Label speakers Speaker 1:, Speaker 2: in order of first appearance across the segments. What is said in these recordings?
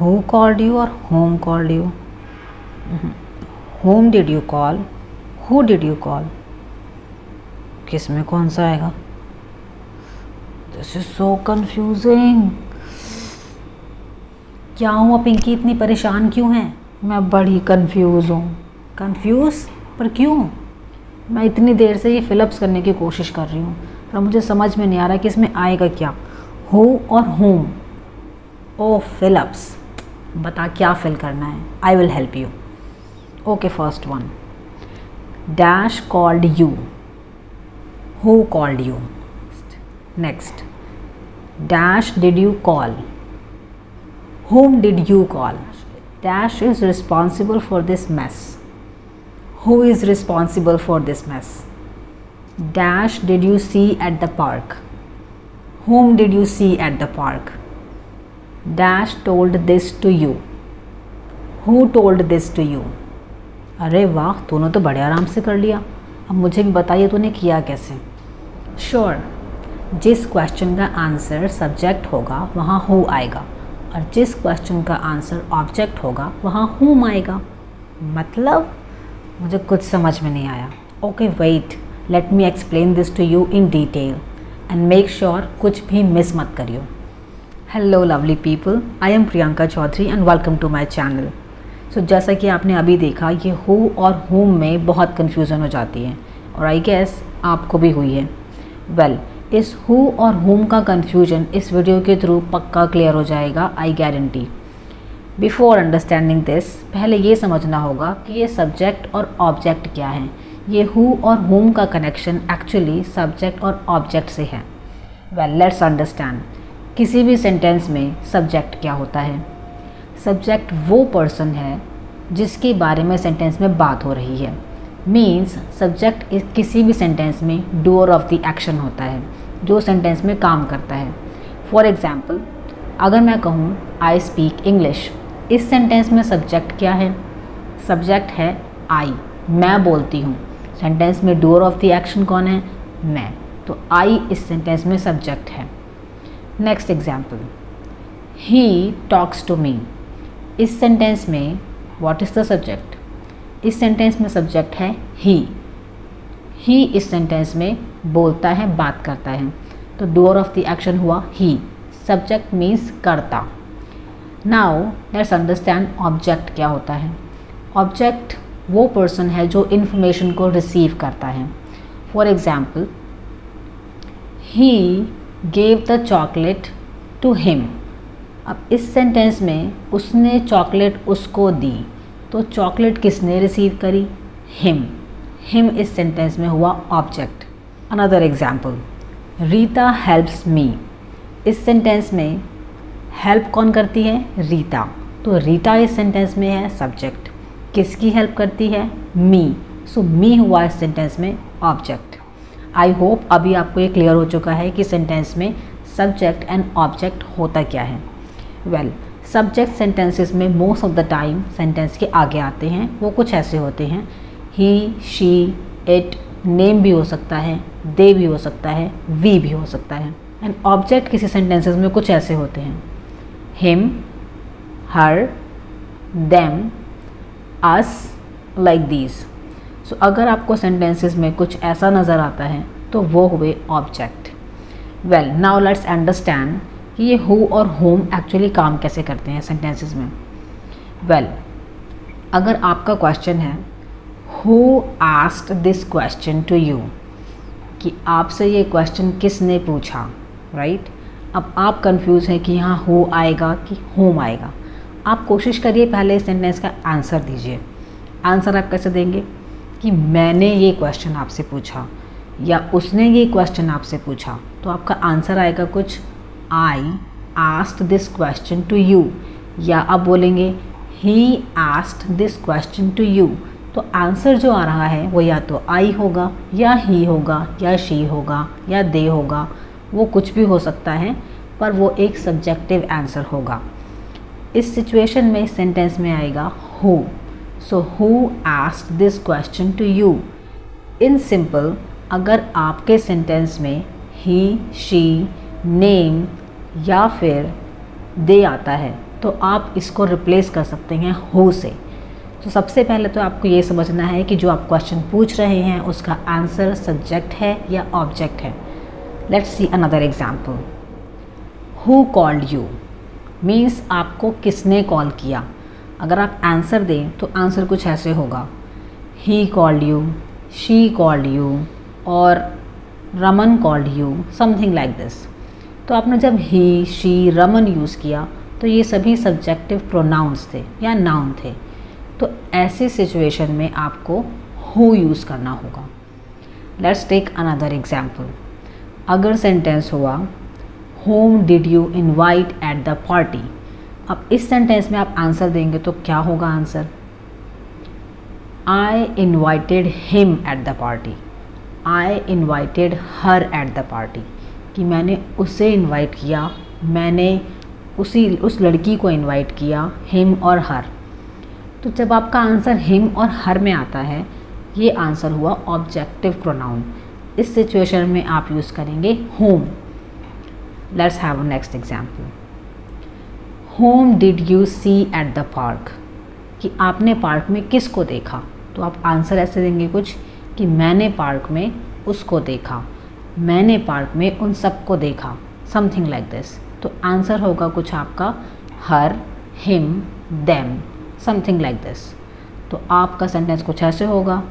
Speaker 1: Who called you और whom called you whom did you call who did you call किसमें कौन सा आएगा? दिस इज़ सो कंफ्यूजिंग क्या हुआ पिंकी इतनी परेशान क्यों है? मैं बड़ी कंफ्यूज हूँ। कंफ्यूज पर क्यों? मैं इतनी देर से ये फिलअप्स करने की कोशिश कर रही हूँ, पर मुझे समझ में नहीं आ रहा कि इसमें आएगा क्या। हु और होम ओ फिलअप्स बता क्या फिल करना है। I will help you okay first one dash called you who called you next dash did you call whom did you call dash is responsible for this mess who is responsible for this mess dash did you see at the park whom did you see at the park dash told this to you. Who told this to you? अरे वाह तूने तो बड़े आराम से कर लिया। अब मुझे भी बताइए तूने किया कैसे? श्योर sure, जिस क्वेश्चन का आंसर सब्जेक्ट होगा वहाँ हु आएगा। और जिस क्वेश्चन का आंसर ऑब्जेक्ट होगा वहाँ हुम आएगा। मतलब? मुझे कुछ समझ में नहीं आया। Okay wait let me explain this to you in detail and make sure कुछ भी मिस मत करियो। Hello lovely people I am Priyanka Chaudhary and welcome to my channel so जैसा कि आपने अभी देखा ये हु और होम में बहुत कन्फ्यूज़न हो जाती है और आई गेस आपको भी हुई है। वेल well, इस हु और होम का कन्फ्यूज़न इस वीडियो के थ्रू पक्का क्लियर हो जाएगा I guarantee before understanding this पहले ये समझना होगा कि ये सब्जेक्ट और ऑब्जेक्ट क्या है। ये हु और होम का कनेक्शन एक्चुअली सब्जेक्ट और ऑब्जेक्ट से है। वेल लेट्स अंडरस्टैंड किसी भी सेंटेंस में सब्जेक्ट क्या होता है? सब्जेक्ट वो पर्सन है जिसके बारे में सेंटेंस में बात हो रही है। मीन्स सब्जेक्ट किसी भी सेंटेंस में डूअर ऑफ़ द एक्शन होता है, जो सेंटेंस में काम करता है। फॉर एग्ज़ाम्पल अगर मैं कहूँ आई स्पीक इंग्लिश इस सेंटेंस में सब्जेक्ट क्या है? सब्जेक्ट है आई मैं बोलती हूँ। सेंटेंस में डूअर ऑफ़ द एक्शन कौन है? मैं। तो आई इस सेंटेंस में सब्जेक्ट है। Next example he talks to me इस सेंटेंस में वॉट इज़ द सब्जेक्ट इस सेंटेंस में सब्जेक्ट है ही ही इस सेंटेंस में बोलता है, बात करता है. तो डोअर ऑफ़ द एक्शन हुआ ही सब्जेक्ट मीन्स करता. नाउ लेट्स अंडरस्टैंड ऑब्जेक्ट क्या होता है. ऑब्जेक्ट वो पर्सन है जो इन्फॉर्मेशन को रिसीव करता है. For example he gave the chocolate to him अब इस सेंटेंस में उसने चॉकलेट उसको दी। तो चॉकलेट किसने रिसीव करी? हिम हिम इस सेंटेंस में हुआ object another example Rita helps me इस सेंटेंस में हेल्प कौन करती है? रीता तो रीता इस सेंटेंस में है सब्जेक्ट किसकी हेल्प करती है? मी सो मी हुआ इस सेंटेंस में ऑब्जेक्ट आई होप अभी आपको ये क्लियर हो चुका है कि सेंटेंस में सब्जेक्ट एंड ऑब्जेक्ट होता क्या है। वेल सब्जेक्ट सेंटेंसेस में most of the time sentence के आगे आते हैं, वो कुछ ऐसे होते हैं। ही शी इट नेम भी हो सकता है दे भी हो सकता है वी भी हो सकता है। एंड ऑब्जेक्ट किसी सेंटेंसेस में कुछ ऐसे होते हैं। Him her them us like these so so, अगर आपको सेंटेंसेस में कुछ ऐसा नज़र आता है तो वो हुए object well now let's understand कि ये हु और होम एक्चुअली काम कैसे करते हैं सेंटेंसेस में. वेल well, अगर आपका क्वेश्चन है who asked this question to you कि आपसे ये क्वेश्चन किसने पूछा राइट right? अब आप कंफ्यूज हैं कि यहाँ हु आएगा कि होम आएगा. आप कोशिश करिए पहले इस सेंटेंस का आंसर दीजिए. आंसर आप कैसे देंगे? कि मैंने ये क्वेश्चन आपसे पूछा या उसने ये क्वेश्चन आपसे पूछा तो आपका आंसर आएगा कुछ I asked this question to you या आप बोलेंगे he asked this question to you तो आंसर जो आ रहा है, वो या तो आई होगा, या ही होगा, या शी होगा, या दे होगा, वो कुछ भी हो सकता है, पर वो एक सब्जेक्टिव आंसर होगा। इस सिचुएशन में सेंटेंस में आएगा who so who asked this question to you in simple अगर आपके सेंटेंस में ही शी नेम या फिर दे आता है तो आप इसको रिप्लेस कर सकते हैं हो से। तो सबसे पहले तो आपको ये समझना है कि जो आप क्वेश्चन पूछ रहे हैं, उसका आंसर सब्जेक्ट है या ऑब्जेक्ट है। Let's see another example who called you means आपको किसने कॉल किया? अगर आप आंसर दें तो आंसर कुछ ऐसे होगा। He called you she called you और Raman called you something like this तो आपने जब ही शी रमन यूज़ किया तो ये सभी सब्जेक्टिव प्रोनाउंस थे, या नाउन थे। तो ऐसे सिचुएशन में आपको हु यूज़ करना होगा। लेट्स टेक अनदर एग्ज़ाम्पल अगर सेंटेंस हुआ whom did you invite at the party अब इस सेंटेंस में आप आंसर देंगे तो क्या होगा answer I invited him at the party I invited her at the party कि मैंने उसे इनवाइट किया, मैंने उसी, उस लड़की को इनवाइट किया हिम और हर तो जब आपका आंसर हिम और हर में आता है, ये आंसर हुआ ऑब्जेक्टिव प्रोनाउन इस सिचुएशन में आप यूज़ करेंगे whom let's have next example whom did you see at the park कि आपने पार्क में किसको देखा? तो आप आंसर ऐसे देंगे कुछ कि मैंने पार्क में उसको देखा। मैंने पार्क में उन सबको देखा। समथिंग लाइक दिस तो आंसर होगा कुछ आपका her him them something like this तो आपका सेंटेंस कुछ ऐसे होगा।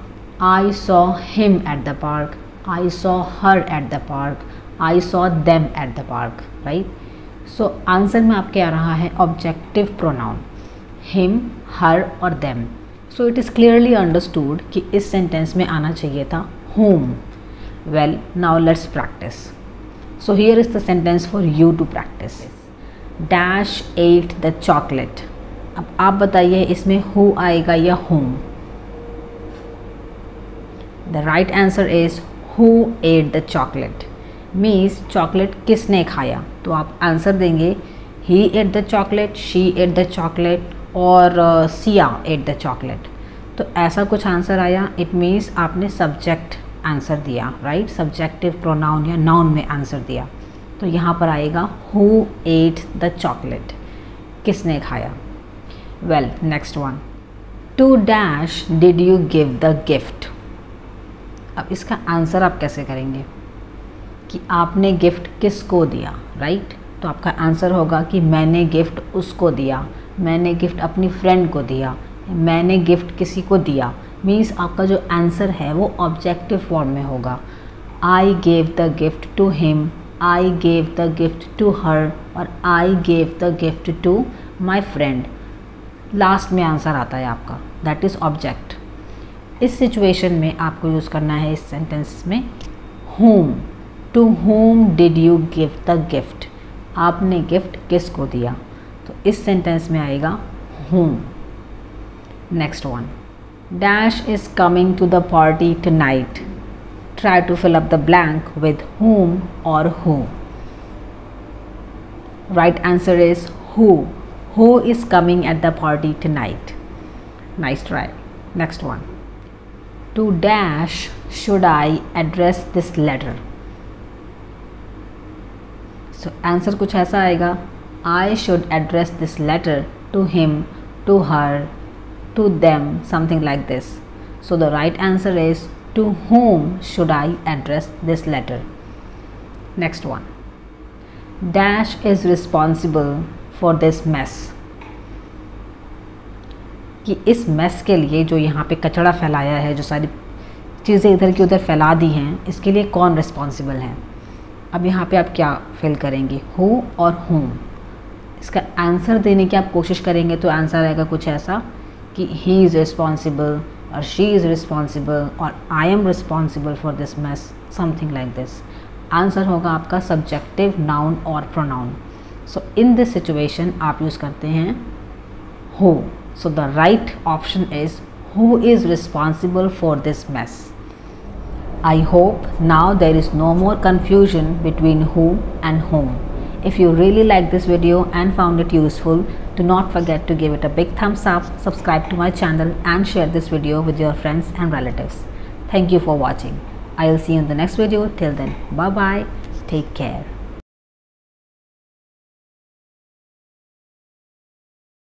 Speaker 1: I saw him at the park I saw her at the park I saw them at the park right so answer में आपके आ रहा है ऑब्जेक्टिव प्रोनाउन हिम हर और them so it is clearly understood कि इस sentence में आना चाहिए था whom well now let's practice so here is the sentence for you to practice dash ate the chocolate अब आप बताइए इसमें हु आएगा या whom the right answer is who ate the chocolate means chocolate किसने खाया? तो आप आंसर देंगे he ate the chocolate she ate the chocolate और सिया एट द चॉकलेट तो ऐसा कुछ आंसर आया इट मीन्स आपने सब्जेक्ट आंसर दिया राइट सब्जेक्टिव प्रोनाउन या नाउन में आंसर दिया. तो यहाँ पर आएगा हु एट द चॉकलेट किसने खाया? Well next one two dash did you give the gift अब इसका आंसर आप कैसे करेंगे? कि आपने गिफ्ट किसको दिया राइट? तो आपका आंसर होगा कि मैंने गिफ्ट उसको दिया, मैंने गिफ्ट अपनी फ्रेंड को दिया, मैंने गिफ्ट किसी को दिया। मीन्स आपका जो आंसर है वो ऑब्जेक्टिव फॉर्म में होगा। I gave the gift to him I gave the gift to her और I gave the gift to my friend last में आंसर आता है आपका। दैट इज़ ऑब्जेक्ट इस सिचुएशन में आपको यूज़ करना है इस सेंटेंस में whom To whom did you give the gift आपने गिफ्ट किसको दिया तो इस सेंटेंस में आएगा whom next one dash is coming to the party tonight try to fill up the blank with whom और who right answer is who Who is coming at the party tonight? Nice try. Next one. To dash should I address this letter? so answer कुछ ऐसा आएगा I should address this letter to him to her to them something like this so the right answer is to whom should I address this letter next one dash is responsible for this mess कि इस mess के लिए जो यहाँ पे कचड़ा फैलाया है, जो सारी चीज़ें इधर की उधर फैला दी हैं, इसके लिए कौन रिस्पॉन्सिबल है? अब यहाँ पे आप क्या फिल करेंगे? हु और होम इसका आंसर देने की आप कोशिश करेंगे तो आंसर आएगा कुछ ऐसा कि ही इज़ रिस्पॉन्सिबल और शी इज़ रिस्पॉन्सिबल और I am responsible for this mess something like this answer होगा आपका सब्जेक्टिव नाउन और pronoun so in this situation आप यूज़ करते हैं हो so the right option is who is responsible for this mess. I hope now there is no more confusion between who and whom. If you really like this video and found it useful, do not forget to give it a big thumbs up, subscribe to my channel and share this video with your friends and relatives. Thank you for watching. I will see you in the next video. Till then, bye bye. Take care.